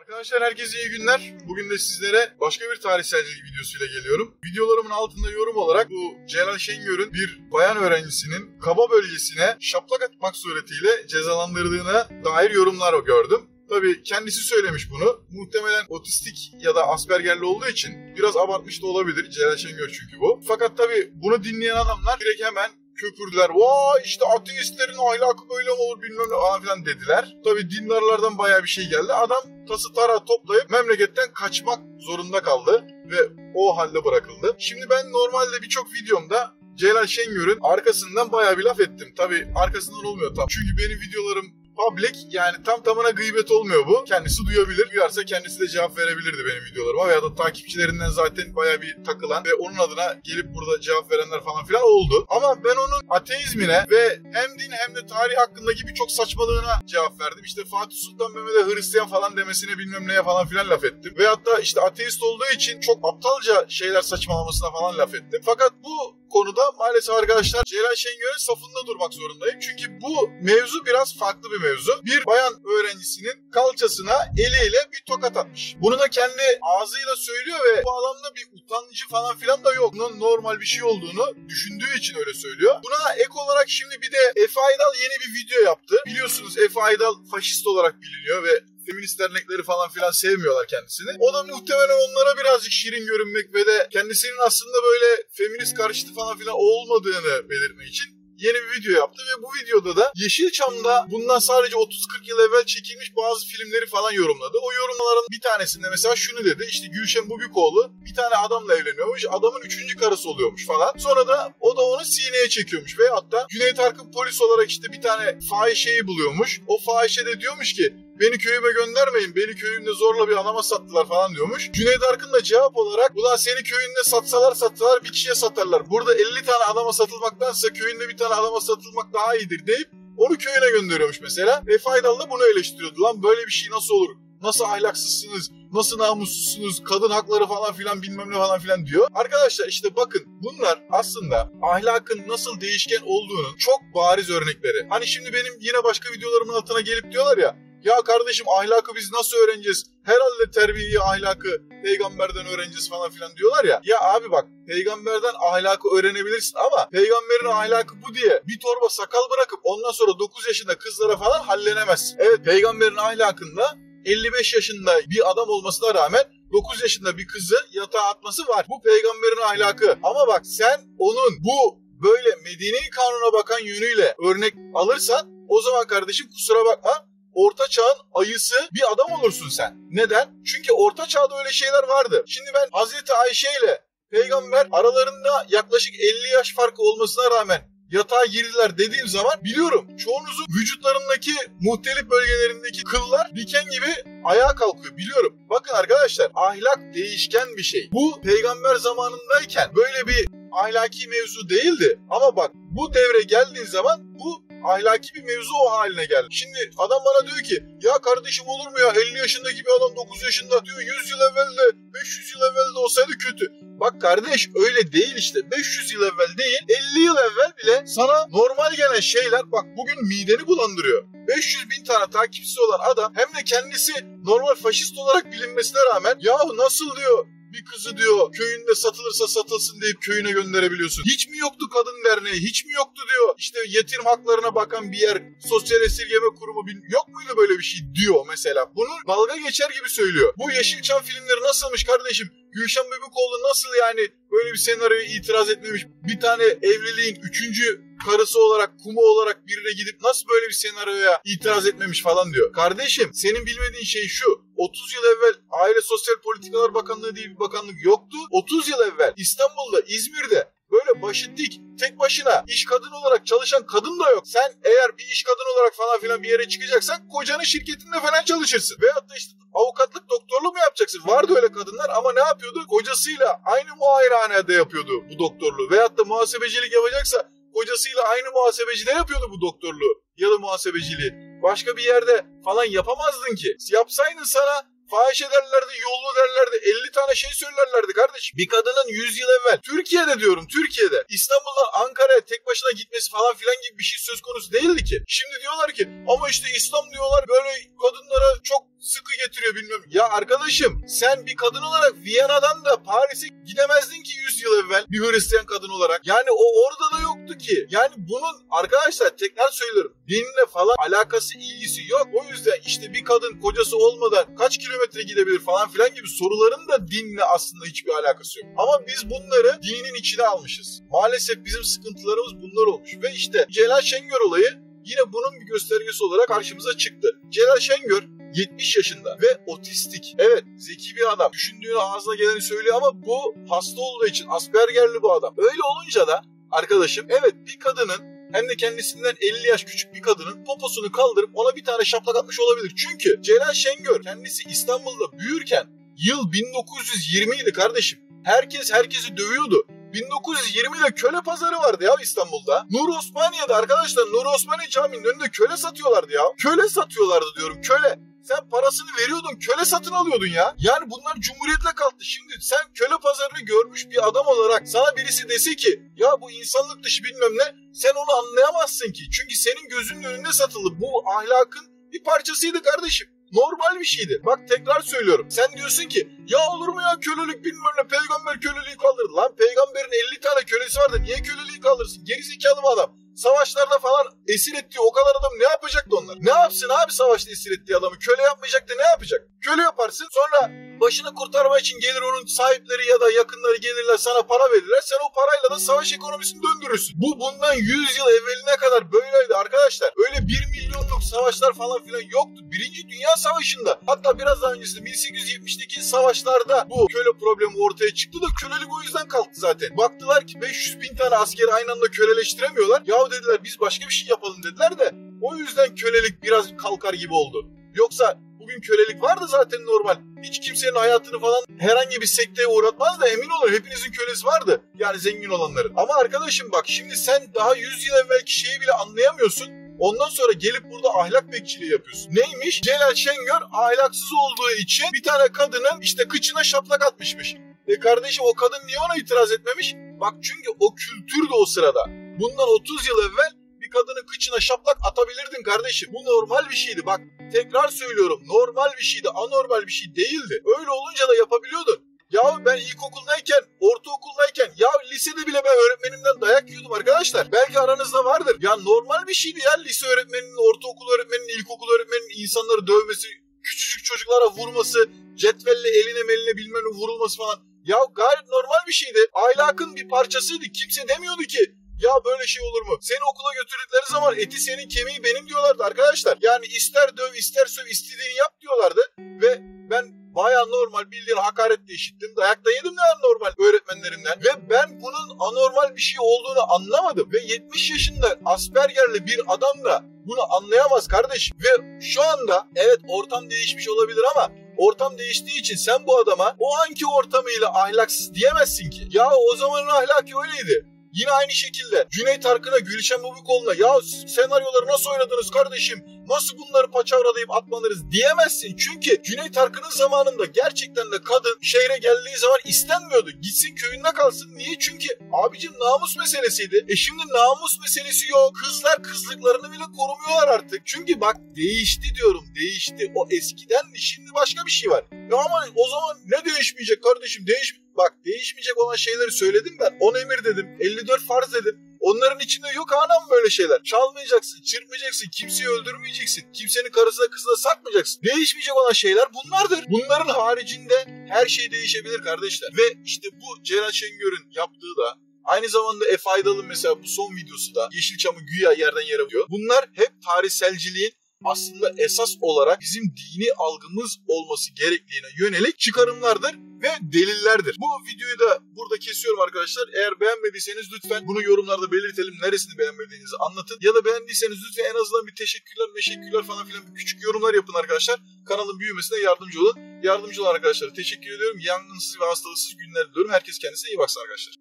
Arkadaşlar herkese iyi günler. Bugün de sizlere başka bir tarihselcilik videosuyla geliyorum. Videolarımın altında yorum olarak bu Celal Şengör'ün bir bayan öğrencisinin kaba bölgesine şaplak atmak suretiyle cezalandırdığına dair yorumlar gördüm. Tabii kendisi söylemiş bunu. Muhtemelen otistik ya da Asperger'li olduğu için biraz abartmış da olabilir. Celal Şengör çünkü bu. Fakat tabii bunu dinleyen adamlar direkt hemen köpürdüler. Vay işte ateistlerin ahlakı böyle mi olur bilmem ne falan dediler. Tabi dindarlardan baya bir şey geldi. Adam tası tara toplayıp memleketten kaçmak zorunda kaldı ve o halde bırakıldı. Şimdi ben normalde birçok videomda Celal Şengör'ün arkasından baya bir laf ettim. Tabi arkasından olmuyor tam. Çünkü benim videolarım public yani tam tamına gıybet olmuyor bu. Kendisi duyabilir. Duyarsa kendisi de cevap verebilirdi benim videolarıma veya da takipçilerinden zaten baya bir takılan ve onun adına gelip burada cevap verenler falan filan oldu. Ama ben onun ateizmine ve hem din hem de tarih hakkındaki birçok saçmalığına cevap verdim. İşte Fatih Sultan Mehmet'e Hristiyan falan demesine bilmem neye falan filan laf ettim. Ve hatta işte ateist olduğu için çok aptalca şeyler saçmalamasına falan laf ettim. Fakat bu konuda maalesef arkadaşlar Celal Şengör'ün safında durmak zorundayım. Çünkü bu mevzu biraz farklı bir mevzu. Bir bayan öğrencisinin kalçasına eliyle bir tokat atmış. Bunu da kendi ağzıyla söylüyor ve bu alanda bir utancı falan filan da yok. Bunun normal bir şey olduğunu düşündüğü için öyle söylüyor. Buna ek olarak şimdi bir de Efe Aydal yeni bir video yaptı. Biliyorsunuz Efe Aydal faşist olarak biliniyor ve feminist dernekleri falan filan sevmiyorlar kendisini. O da muhtemelen onlara birazcık şirin görünmek ve de kendisinin aslında böyle feminist karşıtı falan filan olmadığını belirtmek için yeni bir video yaptı ve bu videoda da Yeşilçam'da bundan sadece 30-40 yıl evvel çekilmiş bazı filmleri falan yorumladı. O yorumların bir tanesinde mesela şunu dedi. İşte Gülşen Bubikoğlu bir tane adamla evleniyormuş. Adamın üçüncü karısı oluyormuş falan. Sonra da o da onu sineye çekiyormuş ve hatta Cüneyt Arkın polis olarak işte bir tane fahişeyi buluyormuş. O fahişe de diyormuş ki beni köyüme göndermeyin beni köyümde zorla bir adama sattılar falan diyormuş. Cüneyt Arkın da cevap olarak ulan seni köyünde satsalar satsalar bir kişiye satarlar. Burada 50 tane adama satılmaktansa köyünde bir tane adama satılmak daha iyidir deyip onu köyüne gönderiyormuş mesela. Ve Faydal da bunu eleştiriyordu. Lan böyle bir şey nasıl olur? Nasıl ahlaksızsınız? Nasıl namussuzsunuz? Kadın hakları falan filan bilmem ne falan filan diyor. Arkadaşlar işte bakın bunlar aslında ahlakın nasıl değişken olduğunun çok bariz örnekleri. Hani şimdi benim yine başka videolarımın altına gelip diyorlar ya ya kardeşim ahlakı biz nasıl öğreneceğiz? Herhalde terbiyeyi ahlakı peygamberden öğreneceğiz falan filan diyorlar ya. Ya abi bak peygamberden ahlakı öğrenebilirsin ama peygamberin ahlakı bu diye bir torba sakal bırakıp ondan sonra 9 yaşında kızlara falan hallenemezsin. Evet peygamberin ahlakında 55 yaşında bir adam olmasına rağmen 9 yaşında bir kızı yatağa atması var. Bu peygamberin ahlakı. Ama bak sen onun bu böyle medeni kanuna bakan yönüyle örnek alırsan o zaman kardeşim kusura bakma orta çağın ayısı bir adam olursun sen. Neden? Çünkü orta çağda öyle şeyler vardı. Şimdi ben Hazreti Ayşe ile peygamber aralarında yaklaşık 50 yaş farkı olmasına rağmen yatağa girdiler dediğim zaman biliyorum çoğunuzun vücutlarındaki muhtelif bölgelerindeki kıllar diken gibi ayağa kalkıyor biliyorum. Bakın arkadaşlar ahlak değişken bir şey. Bu peygamber zamanındayken böyle bir ahlaki mevzu değildi. Ama bak bu devre geldiği zaman bu ahlaki bir mevzu o haline geldi. Şimdi adam bana diyor ki ya kardeşim olur mu ya 50 yaşındaki bir adam 9 yaşında diyor 100 yıl evvel de 500 yıl evvel de olsaydı kötü. Bak kardeş öyle değil işte 500 yıl evvel değil 50 yıl evvel bile sana normal gelen şeyler bak bugün mideni bulandırıyor. 500 bin tane takipçisi olan adam hem de kendisi normal faşist olarak bilinmesine rağmen yahu nasıl diyor bir kızı diyor köyünde satılırsa satılsın deyip köyüne gönderebiliyorsun. Hiç mi yoktu kadın derneği? Hiç mi yoktu diyor. İşte yetim haklarına bakan bir yer sosyal esirgeme kurumu yok muydu böyle bir şey diyor mesela. Bunu dalga geçer gibi söylüyor. Bu Yeşilçam filmleri nasılmış kardeşim? Gülşen Bebikoğlu nasıl yani böyle bir senaryoya itiraz etmemiş? Bir tane evliliğin üçüncü karısı olarak, kumu olarak birine gidip nasıl böyle bir senaryoya itiraz etmemiş falan diyor. Kardeşim senin bilmediğin şey şu. 30 yıl evvel Aile Sosyal Politikalar Bakanlığı diye bir bakanlık yoktu. 30 yıl evvel İstanbul'da, İzmir'de böyle başı dik, tek başına iş kadın olarak çalışan kadın da yok. Sen eğer bir iş kadın olarak falan filan bir yere çıkacaksan kocanın şirketinde falan çalışırsın. Veyahut da işte avukatlık doktorluğu mu yapacaksın? Vardı öyle kadınlar ama ne yapıyordu? Kocasıyla aynı muayenehanede yapıyordu bu doktorluğu. Veyahut da muhasebecilik yapacaksa kocasıyla aynı muhasebecide yapıyordu bu doktorluğu ya da muhasebeciliği. Başka bir yerde falan yapamazdın ki. Yapsaydın sana fahiş ederlerdi, yollu derlerdi, 50 tane şey söylerlerdi kardeşim. Bir kadının 100 yıl evvel, Türkiye'de diyorum Türkiye'de, İstanbul'dan Ankara'ya tek başına gitmesi falan filan gibi bir şey söz konusu değildi ki. Şimdi diyorlar ki ama işte İslam diyorlar böyle kadınlara çok sıkı getiriyor bilmem. Ya arkadaşım sen bir kadın olarak Viyana'dan da Paris'e gidemezdin ki 100 yıl evvel bir Hristiyan kadın olarak. Yani o orada da yoktu ki. Yani bunun arkadaşlar tekrar söylüyorum dinle falan alakası ilgisi yok. O yüzden işte bir kadın kocası olmadan kaç kilometre gidebilir falan filan gibi soruların da dinle aslında hiçbir alakası yok. Ama biz bunları dinin içine almışız. Maalesef bizim sıkıntılarımız bunlar olmuş. Ve işte Celal Şengör olayı yine bunun bir göstergesi olarak karşımıza çıktı. Celal Şengör 70 yaşında ve otistik. Evet zeki bir adam. Düşündüğünü ağzına geleni söylüyor ama bu hasta olduğu için Asperger'li bu adam. Öyle olunca da arkadaşım evet bir kadının hem de kendisinden 50 yaş küçük bir kadının poposunu kaldırıp ona bir tane şaplak atmış olabilir. Çünkü Celal Şengör kendisi İstanbul'da büyürken yıl 1920 idi kardeşim. Herkes herkesi dövüyordu. 1920'de köle pazarı vardı ya İstanbul'da. Nur Osmaniye'de arkadaşlar Nur Osmaniye Camii'nin önünde köle satıyorlardı ya. Köle satıyorlardı diyorum köle. Sen parasını veriyordun, köle satın alıyordun ya. Yani bunlar cumhuriyetle kalktı. Şimdi sen köle pazarını görmüş bir adam olarak sana birisi dese ki ya bu insanlık dışı bilmem ne sen onu anlayamazsın ki. Çünkü senin gözünün önünde satıldı. Bu ahlakın bir parçasıydı kardeşim. Normal bir şeydi. Bak tekrar söylüyorum. Sen diyorsun ki ya olur mu ya kölelik bilmem ne peygamber köleliği kaldırdı. Lan peygamberin 50 tane kölesi vardı. Niye köleliği kaldırsın? Gerizekalı mı adam? Savaşlarda falan esir ettiği o kadar adam ne yapacaktı onlar? Ne yapsın abi savaşta esir ettiği adamı? Köle yapmayacaktı ne yapacak? Köle yaparsın sonra başını kurtarma için gelir onun sahipleri ya da yakınları gelirler sana para verirler. Sen o parayla da savaş ekonomisini döndürürsün. Bu bundan 100 yıl evveline kadar böyleydi arkadaşlar. Öyle 1 milyonluk savaşlar falan filan yoktu. Birinci Dünya Savaşı'nda hatta biraz daha öncesinde 1870'deki savaşlarda bu köle problemi ortaya çıktı da kölelik o yüzden kalktı zaten. Baktılar ki 500 bin tane askeri aynı anda köleleştiremiyorlar. Ya dediler biz başka bir şey yapalım dediler de o yüzden kölelik biraz kalkar gibi oldu. Yoksa bugün kölelik vardı zaten normal. Hiç kimsenin hayatını falan herhangi bir sekteye uğratmaz da emin olun hepinizin kölesi vardı. Yani zengin olanların. Ama arkadaşım bak şimdi sen daha 100 yıl evvelki şeyi bile anlayamıyorsun. Ondan sonra gelip burada ahlak bekçiliği yapıyorsun. Neymiş? Celal Şengör ahlaksız olduğu için bir tane kadının işte kıçına şaplak atmışmış. E kardeşim o kadın niye ona itiraz etmemiş? Bak çünkü o kültürdü o sırada. Bundan 30 yıl evvel kadının kıçına şaplak atabilirdin kardeşim. Bu normal bir şeydi. Bak tekrar söylüyorum normal bir şeydi anormal bir şey değildi. Öyle olunca da yapabiliyordun. Ya ben ilkokuldayken, ortaokuldayken, ya lisede bile ben öğretmenimden dayak yiyordum arkadaşlar. Belki aranızda vardır. Ya normal bir şeydi ya lise öğretmeninin, ortaokul öğretmeninin, ilkokul öğretmeninin insanları dövmesi, küçücük çocuklara vurması, cetvelle eline meline bilmem vurulması falan. Ya gayet normal bir şeydi. Ahlakın bir parçasıydı. Kimse demiyordu ki ya böyle şey olur mu? Seni okula götürdükleri zaman eti senin kemiği benim diyorlardı arkadaşlar. Yani ister döv ister söv istediğini yap diyorlardı. Ve ben baya normal bildiğin hakaretle işittim. Dayak da yedim de normal öğretmenlerimden. Ve ben bunun anormal bir şey olduğunu anlamadım. Ve 70 yaşında Asperger'li bir adam da bunu anlayamaz kardeşim. Ve şu anda evet ortam değişmiş olabilir ama ortam değiştiği için sen bu adama o anki ortamıyla ahlaksız diyemezsin ki. Ya o zamanın ahlaki öyleydi. Yine aynı şekilde Cüneyt Arkın'a, Gülşen Bubikoğlu'na ya senaryoları nasıl oynadınız kardeşim? Nasıl bunları paçavralayıp atmanırız diyemezsin. Çünkü Cüneyt Arkın'ın zamanında gerçekten de kadın şehre geldiği zaman istenmiyordu. Gitsin köyünde kalsın. Niye? Çünkü abicim namus meselesiydi. E şimdi namus meselesi yok. Kızlar kızlıklarını bile korumuyorlar artık. Çünkü bak değişti diyorum değişti. O eskiden şimdi başka bir şey var. Ya ama o zaman ne değişmeyecek kardeşim? Değiş Bak değişmeyecek olan şeyleri söyledim ben. 10 emir dedim. 54 farz dedim. Onların içinde yok anam böyle şeyler. Çalmayacaksın, çırpmayacaksın, kimseyi öldürmeyeceksin, kimsenin karısına kızına sakmayacaksın. Değişmeyecek olan şeyler bunlardır. Bunların haricinde her şey değişebilir kardeşler. Ve işte bu Celal Şengör'ün yaptığı da Aynı zamanda F. Aydal'ın mesela bu son videosu da Yeşilçam'ı güya yerden yere vuruyor. Bunlar hep tarihselciliğin aslında esas olarak bizim dini algımız olması gerektiğine yönelik çıkarımlardır ve delillerdir. Bu videoyu da burada kesiyorum arkadaşlar. Eğer beğenmediyseniz lütfen bunu yorumlarda belirtelim. Neresini beğenmediğinizi anlatın. Ya da beğendiyseniz lütfen en azından bir teşekkürler, meşekkürler falan filan küçük yorumlar yapın arkadaşlar. Kanalın büyümesine yardımcı olun. Yardımcı olan arkadaşlara teşekkür ediyorum. Yangınsız ve hastalıksız günler diliyorum. Herkes kendisine iyi baksın arkadaşlar.